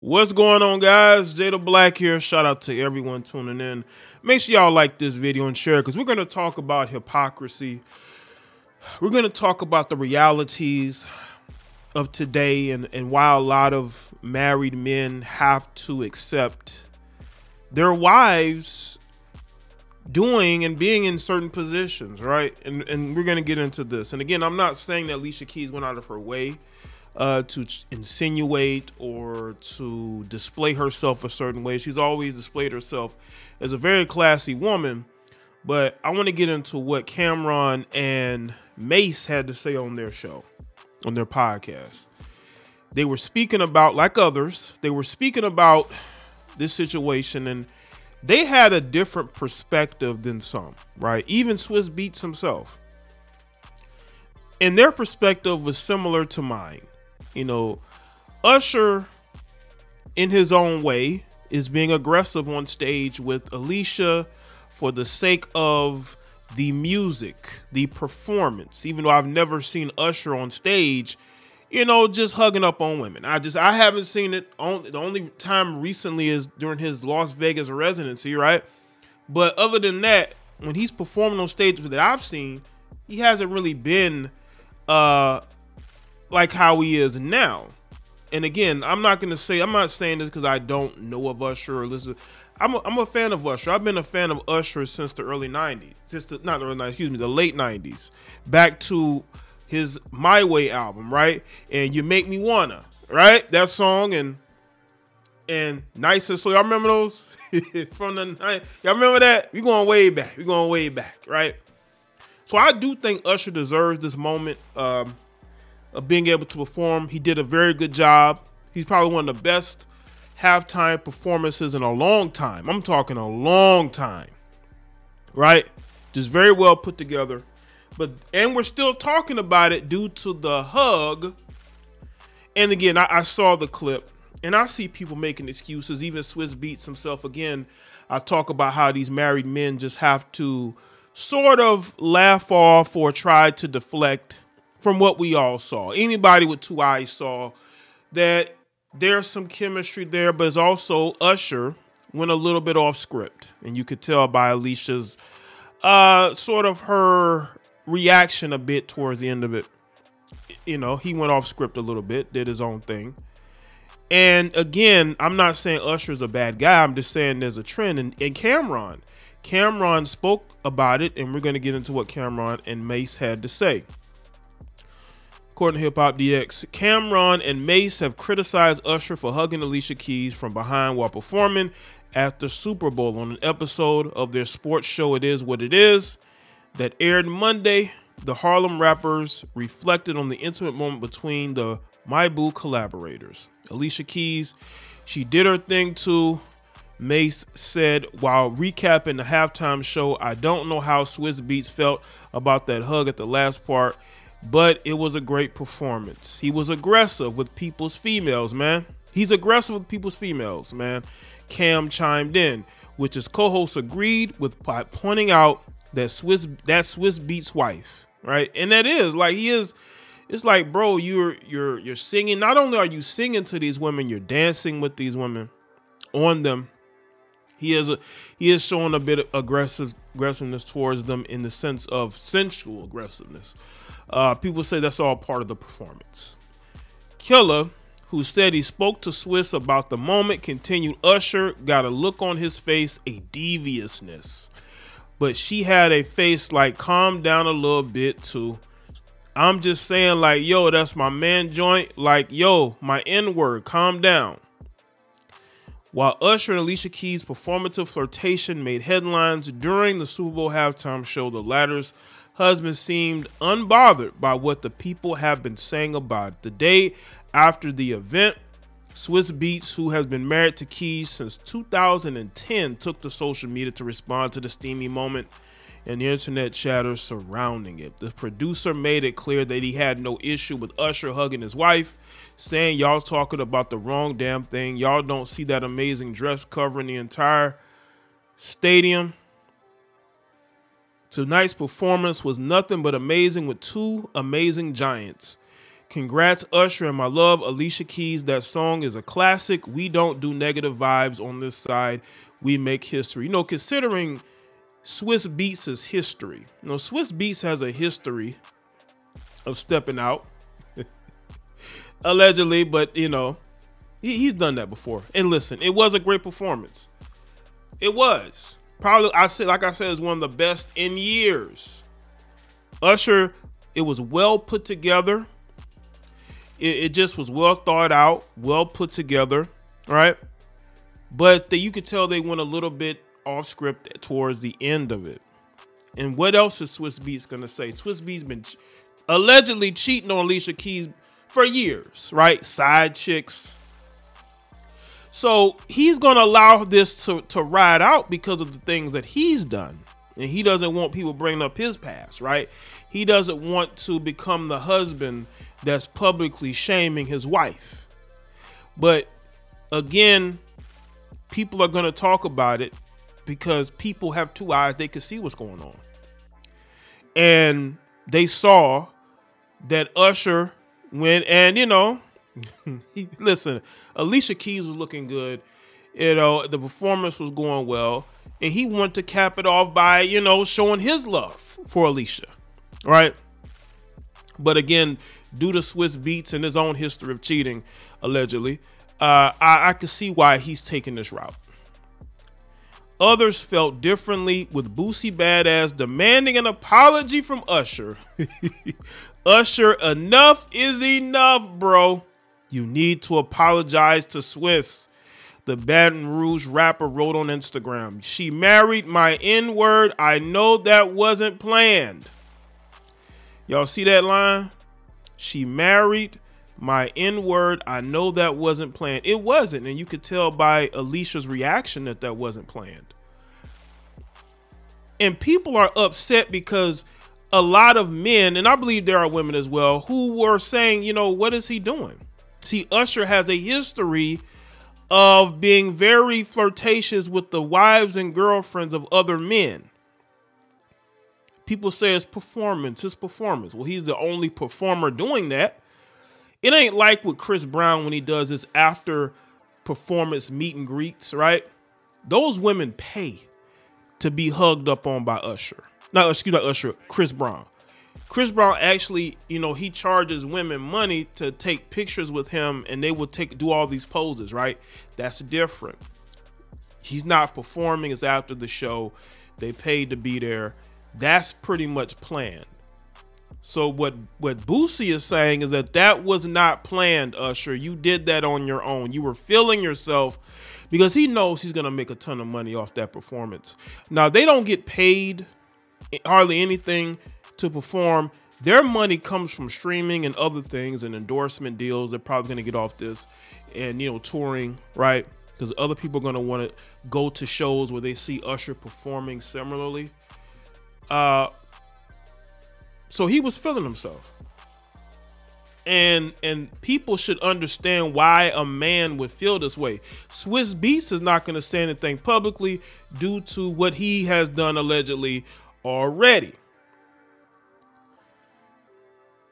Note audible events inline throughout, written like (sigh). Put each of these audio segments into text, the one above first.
What's going on, guys? Jaye De Black here. Shout out to everyone tuning in. Make sure y'all like this video and share because we're going to talk about hypocrisy. We're going to talk about the realities of today and, and why a lot of married men have to accept their wives doing and being in certain positions, right? And and we're gonna get into this. And again, I'm not saying that Alicia Keys went out of her way uh, to insinuate or to display herself a certain way. She's always displayed herself as a very classy woman. But I want to get into what Cameron and Mase had to say on their show, on their podcast. They were speaking about, like others, they were speaking about this situation and they had a different perspective than some, right? Even Swizz Beatz himself. And their perspective was similar to mine. You know, Usher, in his own way, is being aggressive on stage with Alicia for the sake of the music, the performance. Even though I've never seen Usher on stage, you know, just hugging up on women. I just I haven't seen it. On, the only time recently is during his Las Vegas residency, right? But other than that, when he's performing on stage that I've seen, he hasn't really been uh like how he is now. And again, I'm not gonna say I'm not saying this because I don't know of Usher or listen. I'm a, I'm a fan of Usher. I've been a fan of Usher since the early '90s, since the not the early '90s, excuse me, the late '90s, back to his My Way album, right? And You Make Me Wanna, right? That song and and Nice and Slow. Y'all remember those (laughs) from the night? Y'all remember that? We going way back. We going way back, right? So I do think Usher deserves this moment. Um, of being able to perform. He did a very good job. He's probably one of the best halftime performances in a long time. I'm talking a long time. Right? Just very well put together. But and we're still talking about it due to the hug. And again, I, I saw the clip and I see people making excuses. Even Swizz Beatz himself again. I talk about how these married men just have to sort of laugh off or try to deflect from what we all saw. Anybody with two eyes saw that there's some chemistry there, but it's also Usher went a little bit off script. And you could tell by Alicia's uh sort of her reaction a bit towards the end of it. You know, he went off script a little bit, did his own thing. And again, I'm not saying Usher's a bad guy. I'm just saying there's a trend. And, and Cameron, Cam'ron spoke about it, and we're going to get into what Cameron and Mase had to say. According to Hip Hop DX, Cam'ron and Mase have criticized Usher for hugging Alicia Keys from behind while performing at the Super Bowl on an episode of their sports show It Is What It Is that aired Monday. The Harlem rappers reflected on the intimate moment between the My Boo collaborators. Alicia Keys, she did her thing too. Mase said while recapping the halftime show, I don't know how Swizz Beatz felt about that hug at the last part but it was a great performance. He was aggressive with people's females, man. He's aggressive with people's females, man. Cam chimed in, which his co-host agreed with by pointing out that Swizz that Swizz Beatz wife, right? And that is like he is. It's like, bro, you're you're you're singing. Not only are you singing to these women, you're dancing with these women, on them. He is a he is showing a bit of aggressive aggressiveness towards them in the sense of sensual aggressiveness. Uh, people say that's all part of the performance. Killa, who said he spoke to Swizz about the moment, continued Usher got a look on his face, a deviousness. But she had a face like calm down a little bit too. I'm just saying, like, yo, that's my man joint. Like, yo, my N word, calm down. While Usher and Alicia Keys' performative flirtation made headlines during the Super Bowl halftime show, the latter's husband seemed unbothered by what the people have been saying about it. The day after the event, Swizz Beatz, who has been married to Keys since 2010, took to social media to respond to the steamy moment and the internet chatter surrounding it. The producer made it clear that he had no issue with Usher hugging his wife, saying, Y'all talking about the wrong damn thing. Y'all don't see that amazing dress covering the entire stadium. Tonight's performance was nothing but amazing with two amazing giants. Congrats, Usher, and my love, Alicia Keys. That song is a classic. We don't do negative vibes on this side. We make history. You know, considering Swizz Beatz is history, you know, Swizz Beatz has a history of stepping out, allegedly, but you know, he, he's done that before. And listen, it was a great performance. It was probably I said, like I said, is one of the best in years. Usher, it was well put together. It, it just was well thought out, well put together, right? But the, you could tell they went a little bit off script towards the end of it. And what else is Swizz Beatz gonna say? Swizz Beatz been allegedly cheating on Alicia Keys for years, right? Side chicks. So he's gonna allow this to, to ride out because of the things that he's done. And he doesn't want people bringing up his past, right? He doesn't want to become the husband that's publicly shaming his wife. But again, people are going to talk about it because people have two eyes, they can see what's going on. And they saw that Usher went and, you know, (laughs) listen, Alicia Keys was looking good. You know, the performance was going well. And he wanted to cap it off by, you know, showing his love for Alicia. Right? But again, due to Swizz Beatz and his own history of cheating, allegedly, uh, I, I could see why he's taking this route. Others felt differently, with Boosie Badazz demanding an apology from Usher. (laughs) Usher, enough is enough, bro. You need to apologize to Swizz. The Baton Rouge rapper wrote on Instagram. She married my N word. I know that wasn't planned. Y'all see that line? She married my N word. I know that wasn't planned. It wasn't. And you could tell by Alicia's reaction that that wasn't planned. And people are upset because a lot of men, and I believe there are women as well, who were saying, you know, what is he doing? See, Usher has a history of being very flirtatious with the wives and girlfriends of other men people say it's performance, his performance. Well, he's the only performer doing that. It ain't like with Chris Brown when he does his after performance meet and greets, right? Those women pay to be hugged up on by Usher. Not excuse me, Usher, Chris Brown. Chris Brown actually, you know, he charges women money to take pictures with him and they will take do all these poses, right? That's different. He's not performing, it's after the show. They paid to be there that's pretty much planned. So what what Boosie is saying is that that was not planned, Usher. You did that on your own. You were feeling yourself because he knows he's gonna make a ton of money off that performance. Now they don't get paid hardly anything to perform. Their money comes from streaming and other things and endorsement deals. They're probably gonna get off this and you know touring, right? Because other people are gonna want to go to shows where they see Usher performing similarly. Uh, so he was feeling himself. And and people should understand why a man would feel this way. Swizz Beatz is not going to say anything publicly due to what he has done allegedly already.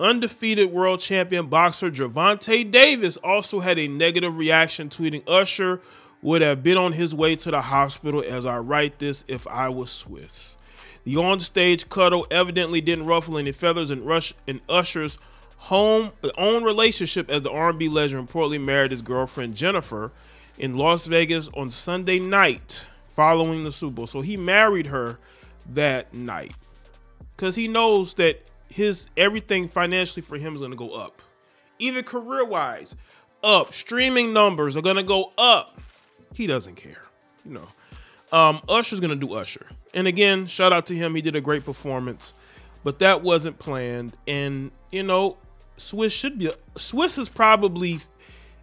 Undefeated world champion boxer Gervonta Davis also had a negative reaction, tweeting Usher would have been on his way to the hospital as I write this if I was Swizz. The on-stage cuddle evidently didn't ruffle any feathers in Rush and Usher's home own relationship as the R&B legend reportedly married his girlfriend Jennifer in Las Vegas on Sunday night following the Super Bowl. So he married her that night because he knows that his everything financially for him is going to go up, even career-wise, up. Streaming numbers are going to go up. He doesn't care, you know. Um, Usher's gonna do Usher, and again, shout out to him. He did a great performance, but that wasn't planned. And you know, Swizz should be. Swizz is probably,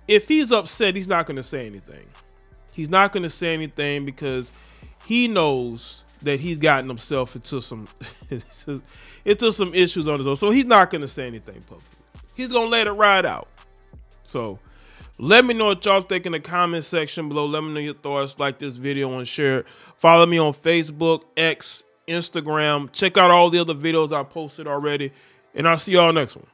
if he's upset, he's not gonna say anything. He's not gonna say anything because he knows that he's gotten himself into some (laughs) into some issues on his own. So he's not gonna say anything publicly. He's gonna let it ride out. So let me know what y'all think in the comment section below. Let me know your thoughts. Like this video and share it. Follow me on Facebook, X, Instagram. Check out all the other videos I posted already. And I'll see y'all next one.